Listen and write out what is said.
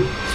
you.